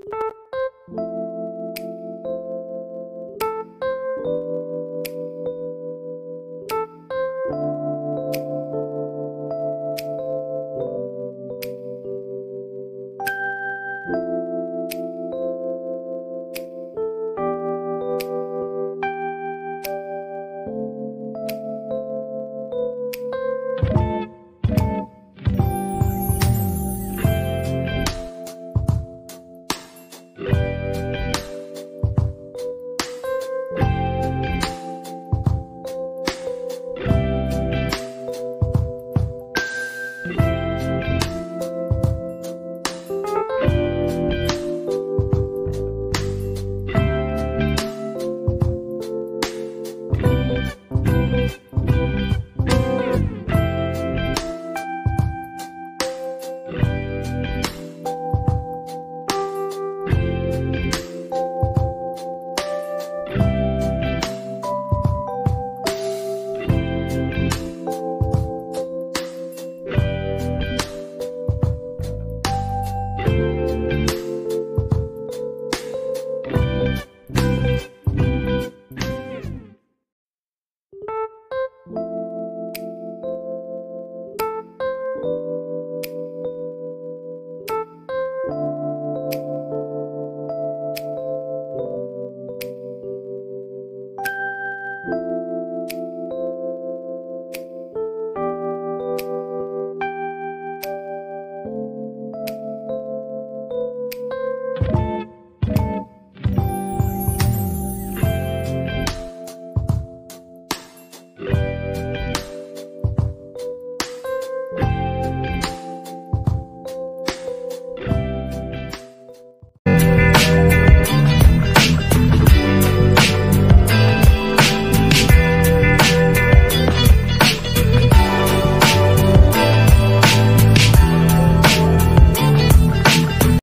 Thank you. you.